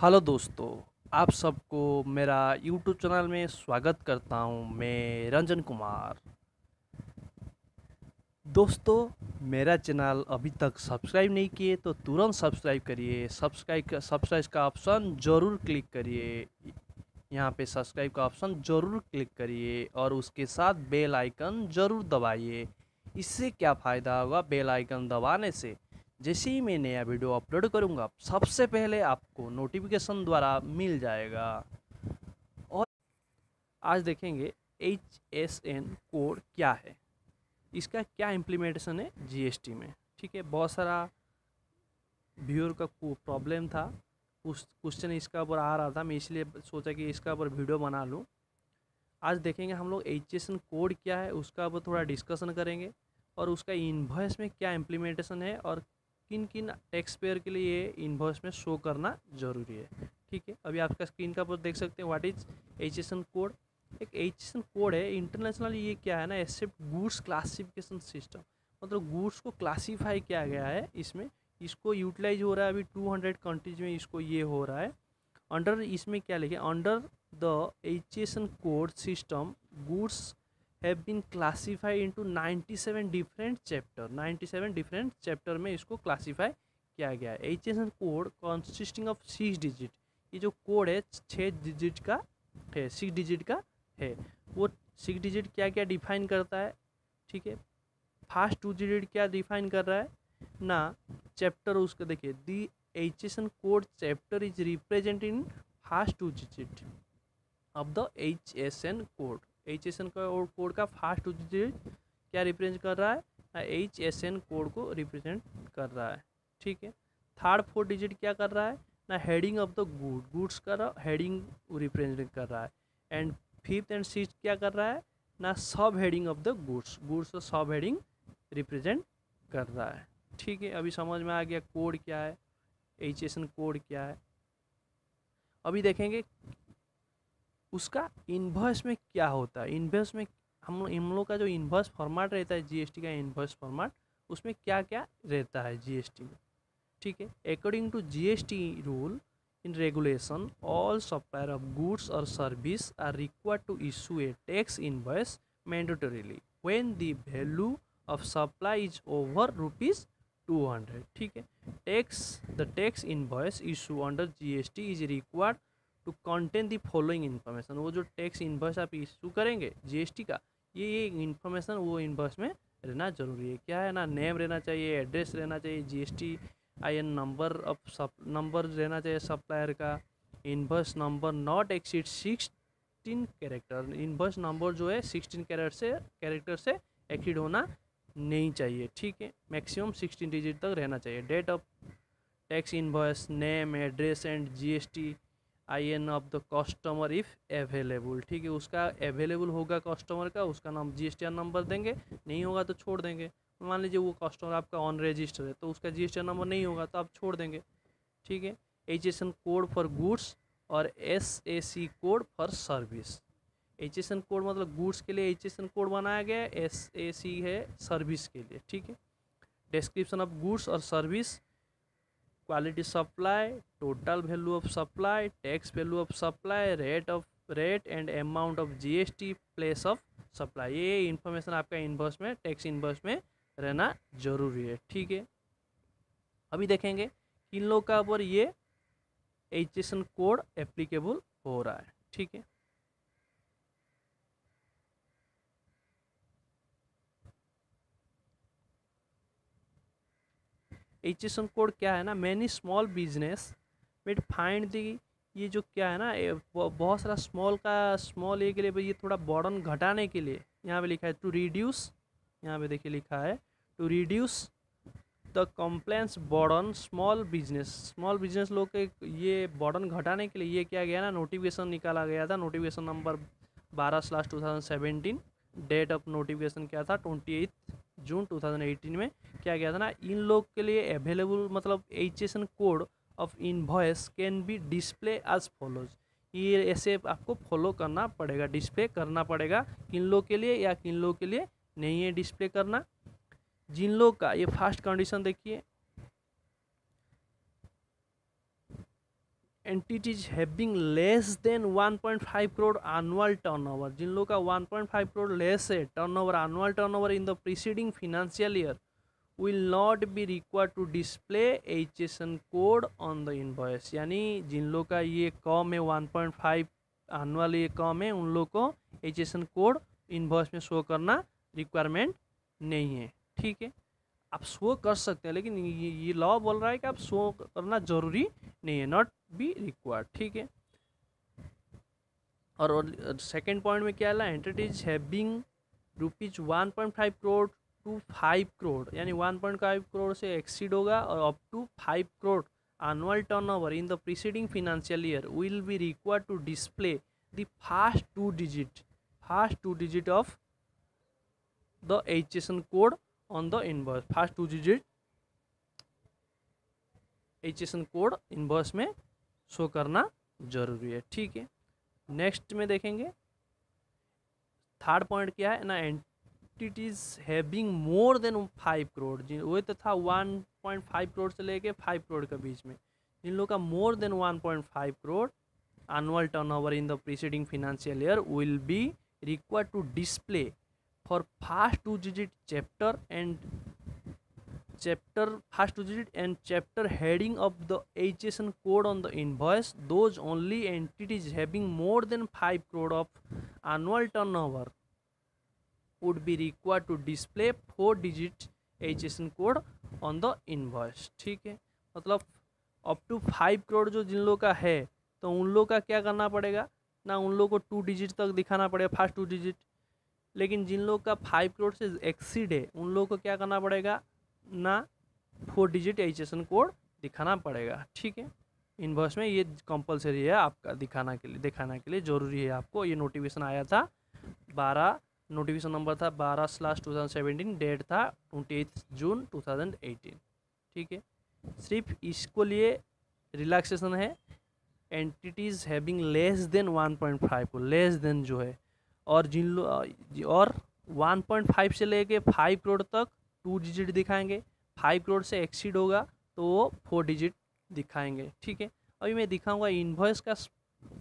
Hello दोस्तों, आप सबको मेरा यूट्यूब चैनल में स्वागत करता हूँ मैं रंजन कुमार। दोस्तों, मेरा चैनल अभी तक सब्सक्राइब नहीं किए तो तुरंत सब्सक्राइब करिए। सब्सक्राइब सब्सक्राइब का ऑप्शन ज़रूर क्लिक करिए। यहाँ पे सब्सक्राइब का ऑप्शन ज़रूर क्लिक करिए और उसके साथ बेल आइकन ज़रूर दबाइए। इससे क्या फ़ायदा होगा बेल आइकन दबाने से? जैसे ही मैं नया वीडियो अपलोड करूँगा, सबसे पहले आपको नोटिफिकेशन द्वारा मिल जाएगा। और आज देखेंगे एच एस एन कोड क्या है। इसका क्या इम्प्लीमेंटेशन है जीएसटी में, ठीक है? बहुत सारा व्यूअर का प्रॉब्लम था। कुछ क्वेश्चन इसका ऊपर आ रहा था, मैं इसलिए सोचा कि इसका ऊपर वीडियो बना लूँ। आज देखेंगे हम लोग एच एस एन कोड क्या है, उसका ऊपर थोड़ा डिस्कशन करेंगे। और उसका इन्वॉइस में क्या इम्प्लीमेंटेशन है और किन किन टैक्स पेयर के लिए ये इन्वॉइस में शो करना ज़रूरी है। ठीक है? अभी आपका स्क्रीन का देख सकते हैं व्हाट इज़ एच कोड एक एच कोड है इंटरनेशनल ये क्या है ना एक्सेप्ट गुड्स क्लासिफिकेशन सिस्टम मतलब गुड्स को क्लासीफाई किया गया है इसमें। इसको यूटिलाइज हो रहा है अभी टू हंड्रेड कंट्रीज़ में इसको ये हो रहा है। अंडर इसमें क्या लिखे? Under the H S N code system goods have been classified into 97 different chapter 97 different chapter में इसको क्लासीफाई किया गया है। H S code consisting of six digit ये जो कोड है छः डिजिट का है सिक्स डिजिट का है। वो सिक्स डिजिट क्या क्या डिफाइन करता है? ठीक है? फास्ट टू डिजिट क्या डिफाइन कर रहा है? ना चैप्टर उसका देखिए the H S code chapter is represent in first two digit of the H S N code H S N code का फास्ट डिजिट क्या रिप्रेजेंट कर रहा है? एच एस एन कोड को रिप्रेजेंट कर रहा है, ठीक है? थर्ड फोर्थ डिजिट क्या कर रहा है? ना heading of the good goods का हेडिंग रिप्रेजेंट कर रहा है। एंड फिफ्थ एंड सिक्स क्या कर रहा है? ना sub heading of the goods goods sub heading represent कर रहा है, ठीक है? अभी समझ में आ गया कोड क्या है एच एस एन कोड क्या है। अभी देखेंगे उसका इन्वर्स में क्या होता है? इन्वर्स में हम हम लोग का जो इन्वर्स फॉर्मेट रहता है जीएसटी का इन्वर्स फॉर्मेट उसमें क्या क्या रहता है जीएसटी में? ठीक है? According to GST rule in regulation all supplier of goods और service are required to issue a tax invoice mandatorily when the value of supply is over rupees two hundred ठीक है? Tax the tax invoice issue under GST is required to contain the following information वो जो tax invoice आप issue करेंगे GST का, ये ये information वो इन्वर्स में रहना ज़रूरी है। क्या है ना नेम रहना चाहिए एड्रेस रहना चाहिए GST I N number of सप नंबर रहना चाहिए सप्लायर का। Invoice number not exceed sixteen character invoice number जो है सिक्सटीन कैरेक्टर से कैरेक्टर से एक्सीड होना नहीं चाहिए, ठीक है? मैक्सिमम सिक्सटीन डिजिट तक रहना चाहिए। Date of tax invoice name address and GST I N of the customer if available ठीक है? उसका अवेलेबल होगा कस्टमर का, उसका नाम जी नंबर देंगे, नहीं होगा तो छोड़ देंगे। मान लीजिए वो कस्टमर आपका ऑन रजिस्टर है तो उसका जी एस टी नंबर नहीं होगा तो आप छोड़ देंगे, ठीक है? H S N code for goods और S A C code for service H S N code मतलब गुड्स के लिए एच एस एन कोड बनाया गया है एस ए सी है सर्विस के लिए, ठीक है? डिस्क्रिप्शन ऑफ़ गुड्स और service quality supply, total value of supply, tax value of supply, rate of rate and amount of GST place of supply ये इन्फॉर्मेशन आपका इन्वर्स में टैक्स इन्वर्स में रहना ज़रूरी है, ठीक है? अभी देखेंगे किन लोग का ऊपर ये एच कोड एप्लीकेबल हो रहा है, ठीक है? एच कोड क्या है ना? Many small business might find the ये जो क्या है ना बहुत सारा स्मॉल का स्मॉल ए के लिए, ये थोड़ा बॉर्डन घटाने के लिए, यहाँ पे लिखा है टू रिड्यूस यहाँ पे देखिए लिखा है to reduce the compliance burden small business small business लोग के, ये बॉर्डन घटाने के लिए ये क्या गया ना नोटिफिकेशन निकाला गया था नोटिफिकेशन नंबर बारह slash two thousand seventeen date of notification क्या था ट्वेंटी एथ जून 2018 में क्या गया था ना। इन लोग के लिए अवेलेबल मतलब H S N code of invoice can be display as follows ये ऐसे आपको फॉलो करना पड़ेगा डिस्प्ले करना पड़ेगा किन लोग के लिए या किन लोग के लिए नहीं है डिस्प्ले करना। जिन लोग का ये फास्ट कंडीशन देखिए entities having less than 1.5 crore annual turnover जिन लोगों का 1.5 करोड़ लेस है turnover annual turnover in the preceding financial year will not be required to display H S code on the invoice यानी जिन लोग का ये कम है 1.5 एनुअल ये कम है, उन लोग को H S N code invoice में शो करना रिक्वायरमेंट नहीं है। ठीक है? आप शो कर सकते हैं लेकिन ये, ये लॉ बोल रहा है कि आप शो करना ज़रूरी नहीं है नॉट बी रिक्वायर्ड ठीक है? और सेकेंड पॉइंट में क्या है entities having rupees one point five crore to five crore यानी वन पॉइंट फाइव करोड़ से एक्सीड होगा और up to five crore annual turnover in the preceding financial year will be required to display the first two digit first two digit of the HSN code on the invoice first two digit HSN code invoice में show करना ज़रूरी है, ठीक है? Next में देखेंगे। Third point क्या है? ना entities having more than five crore जी वो तो था वन पॉइंट फाइव करोड़ से लेके फाइव करोड़ के बीच में। जिन लोग का more than one point five crore annual turnover in the preceding financial year will be required to display for first two digit chapter and chapter first two digit and chapter heading of the H S N code on the invoice those only entities having more than five crore of annual turn over would be require to display four digit H S N code on the invoice ठीक है? मतलब up to five crore जो जिन लोग का है तो उन लोग का क्या करना पड़ेगा? ना उन लोग को टू डिजिट तक दिखाना पड़ेगा फास्ट टू डिजिट लेकिन जिन लोग का फाइव करोड़ से एक्सीड है, उन लोग को क्या करना पड़ेगा? ना फोर डिजिट एच कोड दिखाना पड़ेगा। ठीक है? इनवर्स में ये कंपलसरी है आपका दिखाना के लिए, दिखाने के लिए ज़रूरी है आपको। ये नोटिफिकेशन आया था बारह नोटिफिकेशन नंबर था बारह slash two thousand seventeen date था twenty June two thousand eighteen ठीक है? सिर्फ़ इसको लिए रिलैक्सेशन है। एंटिटीज़ हैविंग लेस देन 1.5 को लेस देन जो है और जिन और 1.5 से लेके 5 करोड़ तक टू डिजिट दिखाएँगे। 5 करोड़ से एक्सीड होगा तो वो फोर डिजिट दिखाएँगे, ठीक है? अभी मैं दिखाऊँगा इन्वॉइस का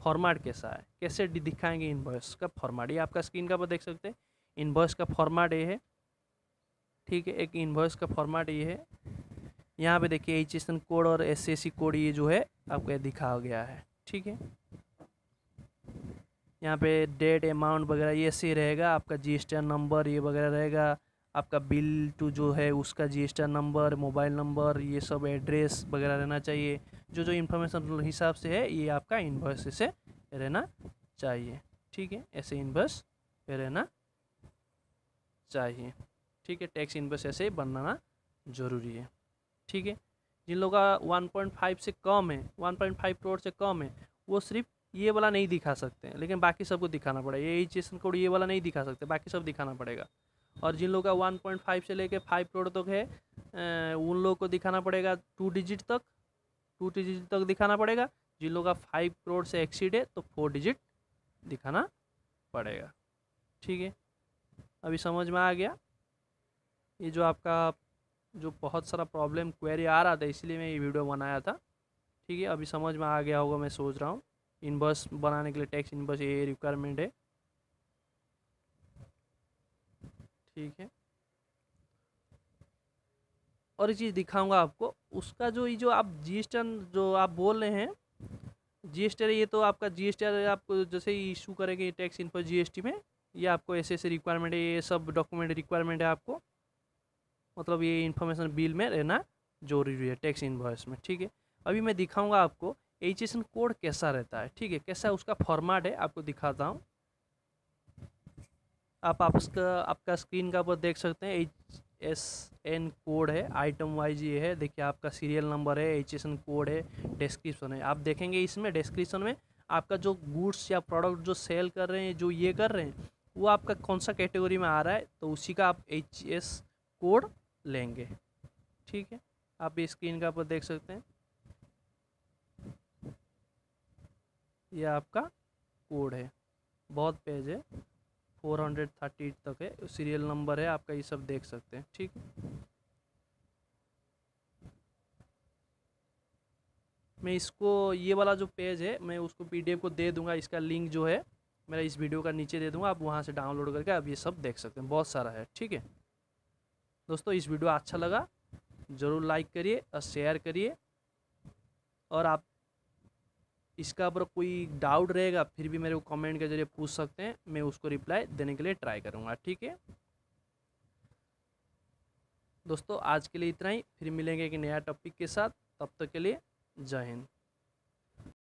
फॉर्मेट कैसा है। कैसे दिखाएँगे इन्वॉइस का फॉर्मेट ये आपका स्क्रीन का पर देख सकते हैं। इन्वॉइस का फॉर्मेट ये है, ठीक है? एक इन्वॉइस का फॉर्मेट ये है। यहाँ पे देखिए एचएसएन कोड और एस कोड ये जो है, आपको दिखा गया है, ठीक है? यहाँ पे डेट अमाउंट वगैरह, ये सही रहेगा। आपका जी नंबर ये वगैरह रहेगा। आपका बिल टू जो है उसका जी नंबर मोबाइल नंबर ये सब एड्रेस वगैरह रहना चाहिए। जो जो इन्फॉर्मेशन हिसाब से है, ये आपका इन्वर्स से रहना चाहिए। ठीक है? ऐसे इन्वर्स रहना चाहिए। ठीक है? टैक्स इन्वर्स ऐसे बनाना ज़रूरी है। ठीक है? जिन लोगों का 1.5 से कम है 1.5 करोड़ से कम है, वो सिर्फ़ ये वाला नहीं दिखा सकते हैं। लेकिन बाकी सबको दिखाना पड़ेगा। ये एच कोड ये वाला नहीं दिखा सकते, बाकी सब दिखाना पड़ेगा। और जिन लोगों का 1.5 से लेके 5 करोड़ तक है उन लोगों को दिखाना पड़ेगा टू डिजिट तक। टू डिजिट तक दिखाना पड़ेगा। जिन लोगों का फाइव करोड़ से एक्सीड है तो फोर डिजिट दिखाना पड़ेगा। ठीक है? अभी समझ में आ गया? ये जो आपका, जो बहुत सारा प्रॉब्लम क्वेरी आ रहा था, इसलिए मैं ये वीडियो बनाया था। ठीक है? अभी समझ में आ गया होगा, मैं सोच रहा हूँ। इनबस बनाने के लिए टैक्स इनबस ये रिक्वायरमेंट है। ठीक है। और एक चीज़ दिखाऊँगा आपको, उसका जो ये जो आप जी जो आप बोल रहे हैं जी एस ये तो आपका जीएसटी आपको जैसे ही इशू करेंगे टैक्स इनपर जी में, ये आपको ऐसे ऐसे रिक्वायरमेंट है, ये सब डॉक्यूमेंट रिक्वायरमेंट है आपको। मतलब ये इन्फॉर्मेशन बिल में रहना ज़रूरी है टैक्स इन्वॉइस में, ठीक है। अभी मैं दिखाऊँगा आपको HSN कोड कैसा रहता है? ठीक है, कैसा उसका फॉर्मेट है, आपको दिखाता हूँ। आप आपका आपका स्क्रीन का ऊपर देख सकते हैं एच एस एन कोड है आइटम वाइज ये है। देखिए, आपका सीरियल नंबर है एच एस एन कोड है डिस्क्रिप्शन है। आप देखेंगे इसमें डिस्क्रिप्शन में आपका जो गुड्स या प्रोडक्ट जो सेल कर रहे हैं, जो ये कर रहे हैं, वो आपका कौन सा कैटेगरी में आ रहा है तो उसी का आप एच एस कोड लेंगे। ठीक है, आप स्क्रीन का ऊपर देख सकते हैं। ये आपका कोड है। बहुत पेज है। फोर हंड्रेड थर्टी एट तक है। सीरियल नंबर है आपका ये सब देख सकते हैं, ठीक? मैं इसको, ये वाला जो पेज है, मैं उसको पीडीएफ को दे दूँगा। इसका लिंक जो है, मेरा इस वीडियो का नीचे दे दूँगा। आप वहाँ से डाउनलोड करके आप ये सब देख सकते हैं। बहुत सारा है, ठीक है? दोस्तों, इस वीडियो अच्छा लगा, ज़रूर लाइक करिए और शेयर करिए। और आप इसका पर कोई डाउट रहेगा, फिर भी मेरे को कमेंट के ज़रिए पूछ सकते हैं। मैं उसको रिप्लाई देने के लिए ट्राई करूँगा, ठीक है? दोस्तों, आज के लिए इतना ही। फिर मिलेंगे एक नया टॉपिक के साथ। तब तक के लिए जय हिंद।